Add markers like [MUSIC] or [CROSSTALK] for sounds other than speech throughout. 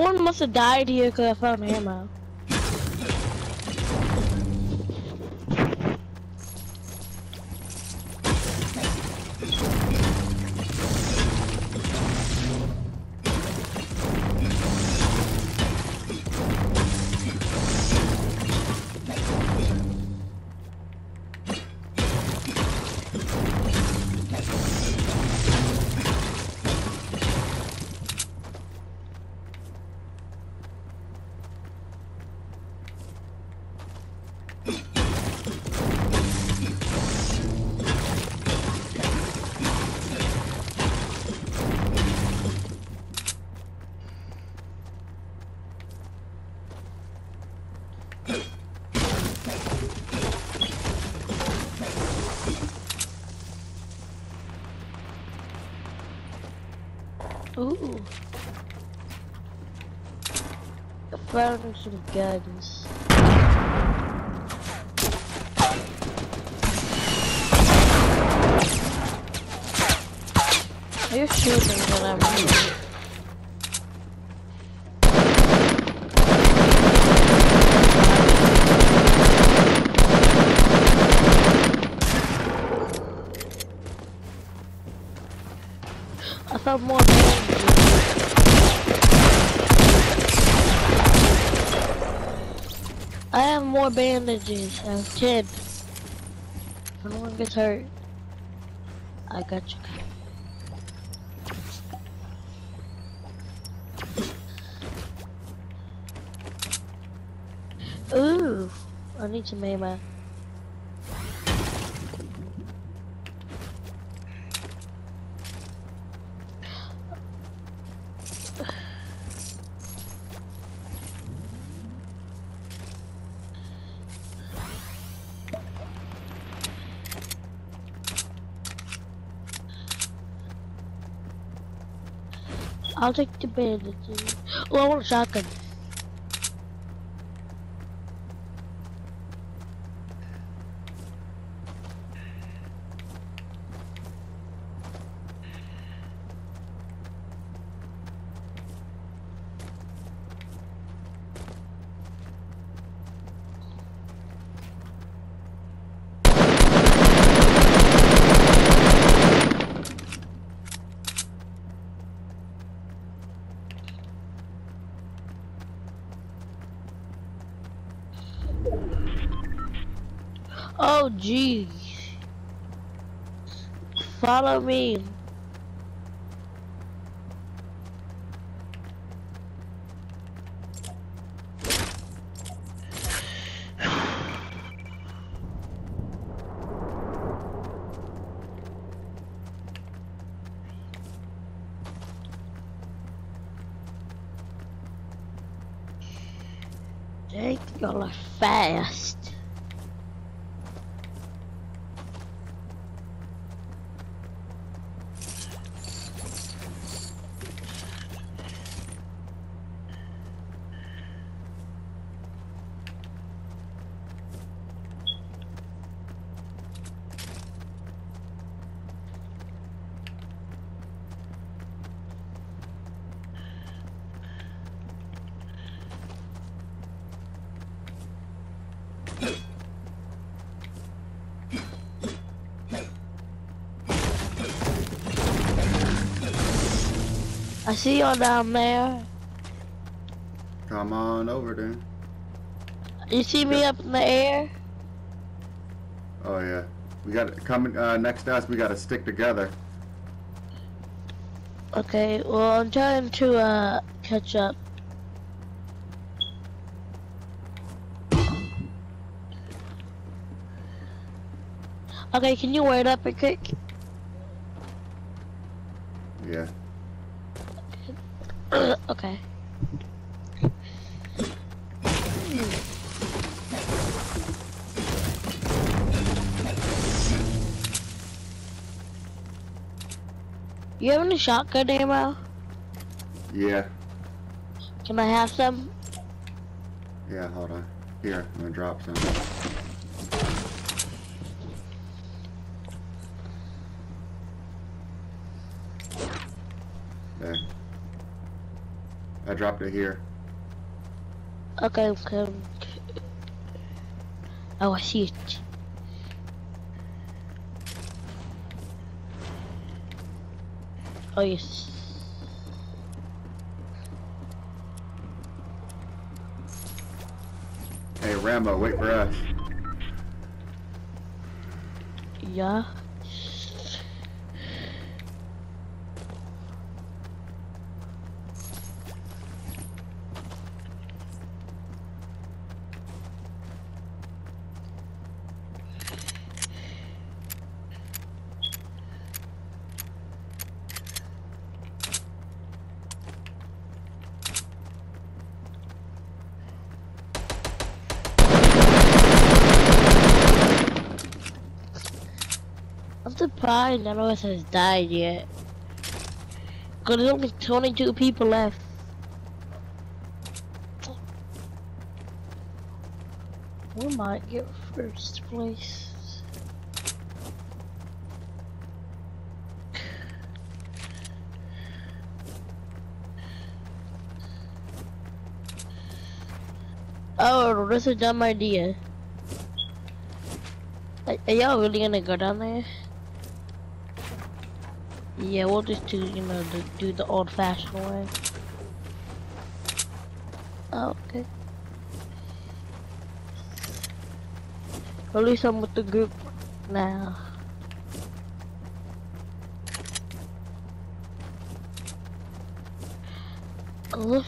Someone must have died here because I found ammo. I found some guns. You're shooting when I'm running. I found more bandages. I have more bandages. I have 10. If anyone gets hurt, I got you. Ooh, I need some ammo. I'll take the bandages. Oh, I want a shotgun. Oh, geez. Follow me. Dang, y'all are fast. I see y'all down there. Come on over then. You see me up in the air? Oh yeah. We got coming uh, next to us. We got to stick together. Okay, well I'm trying to uh catch up. Okay, can you wait up a quick? Yeah. [COUGHS] okay. You have any shotgun ammo? Yeah. Can I have some? Yeah. Hold on. Here, I'm gonna drop some. There. I dropped it here. Okay, okay. Oh, I see it. Oh, yes. Hey, Rambo, wait for us. Yeah. Surprised none of us has died yet. Cause there's only 22 people left. We might get first place. Oh, that's a dumb idea. Are y'all really gonna go down there? Yeah, we'll just do, you know, the, do the old-fashioned way. Oh, okay. At least I'm with the group now. Look,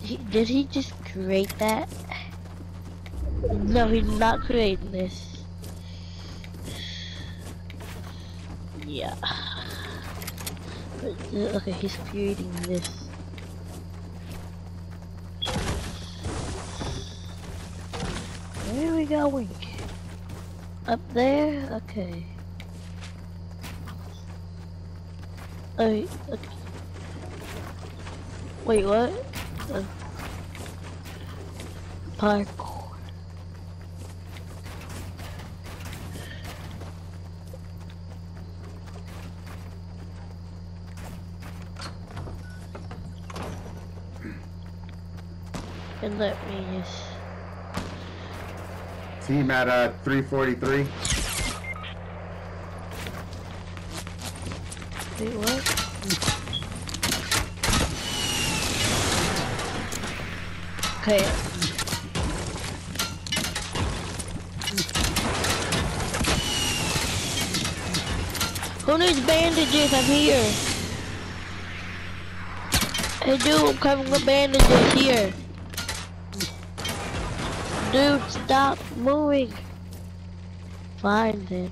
he, did he just create that? No, he's not creating this. Yeah. Okay, he's creating this. Where we going? Up there? Okay. Oh, okay. Wait, what? Uh, parkour. And let me just... Team at uh 343. Wait, what? Okay. Who needs bandages? I'm here. Hey dude, I'm coming with bandages here. Dude, stop moving. Fine then.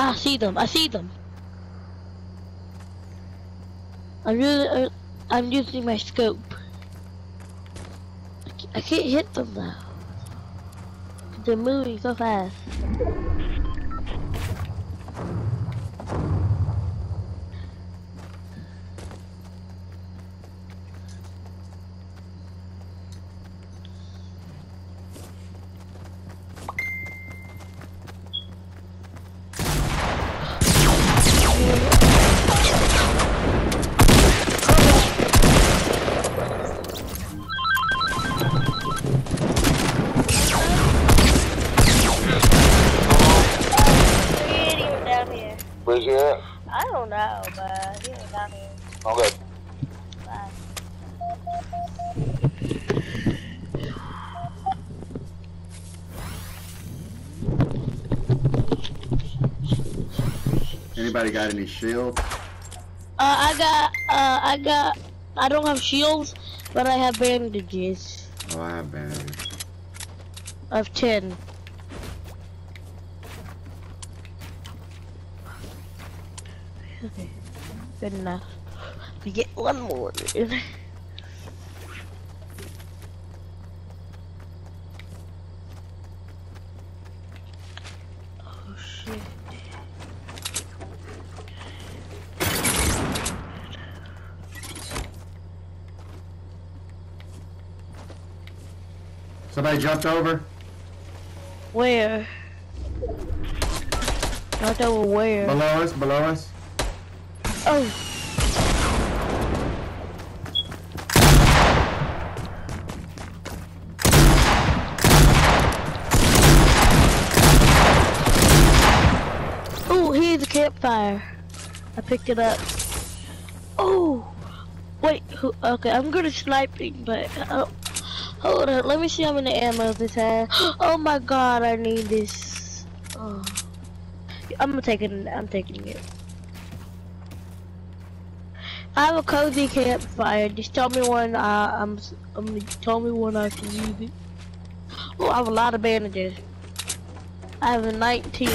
I see them. I see them. I'm really, uh, I'm using my scope. I can't hit them now. They're moving so fast. Where's you at? I don't know, but he ain't down here. Okay. Bye. Anybody got any shield? Uh, I got, uh, I got, I don't have shields, but I have bandages. Oh, I have bandages. I have 10. Good enough. We get one more, dude. oh shit. Somebody jumped over. Where? Jumped over where? Below us, below us. Oh, here's a campfire. I picked it up. Oh, wait. Who, okay, I'm good at sniping, but uh, hold on. Let me see how many ammo this has. [GASPS] Oh my God, I need this. Oh. I'm it. I'm taking it. I have a cozy campfire. Just tell me when I, I'm. I'm. Tell me when I can use it. Oh, I have a lot of bandages. I have a 19.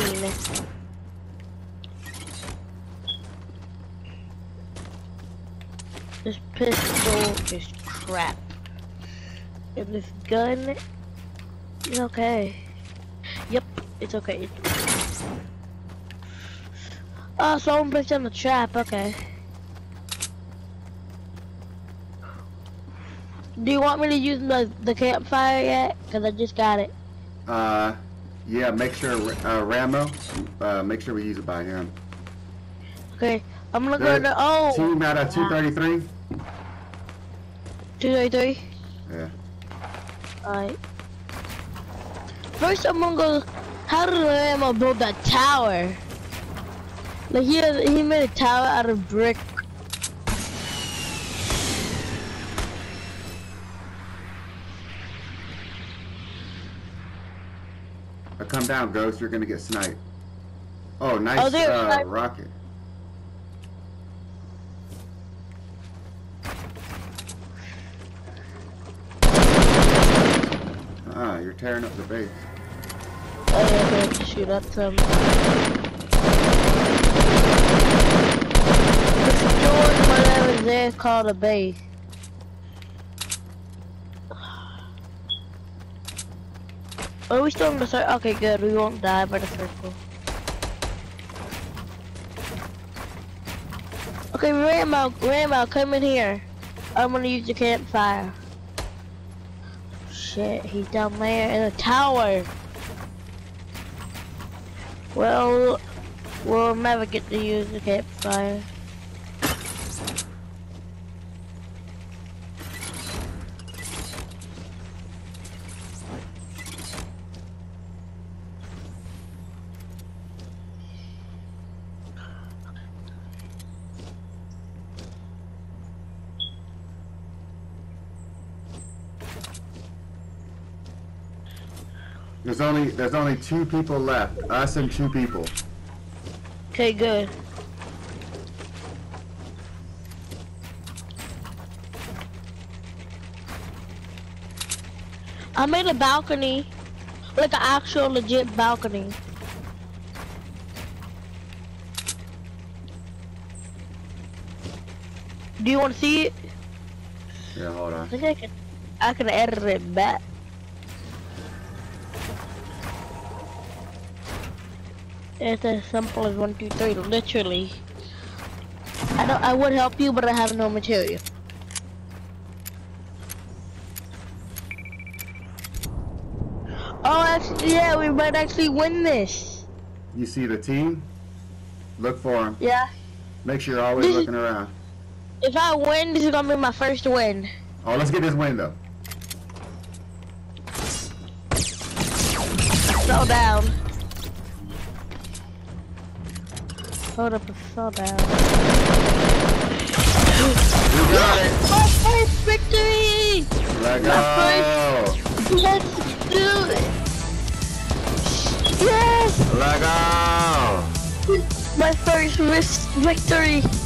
This pistol is crap. And this gun is okay. Yep, it's okay. Oh, someone placed on the trap, okay. Do you want me to use the, the campfire yet? Cause I just got it. Uh, yeah, make sure, uh, Ramo, uh, make sure we use it by him. Okay, I'm gonna go to, oh! Team out of 233. 233? Yeah. Alright. First I'm gonna go, how did Ramo build that tower? Like he, has, he made a tower out of brick. Come down, Ghost. You're gonna get sniped. Oh, nice Oh, there, uh, rocket. Ah, you're tearing up the base. Oh okay, shoot at some. Destroyed whatever's there called a base. Are we still in the circle? Okay, good. We won't die by the circle. Okay, Rambo, Rambo, come in here. I'm gonna use the campfire. Shit, he's down there in a tower. Well, we'll never get to use the campfire. There's only there's only two people left. Us and two people. Okay, good. I made a balcony, like an actual legit balcony. Do you want to see it? Yeah, hold I on. think I can, I can edit it back. It's as simple as one, two, three, literally. I don't. I would help you, but I have no material. Oh, actually, yeah, we might actually win this. You see the team? Look for them. Yeah. Make sure you're always This is- looking around. If I win, this is gonna be my first win. Oh, let's get this win though. Fell down. Hold up, I fell down. We got it. [GASPS] My first victory! Let My go. Let's do it! Yes! Let go. My first victory!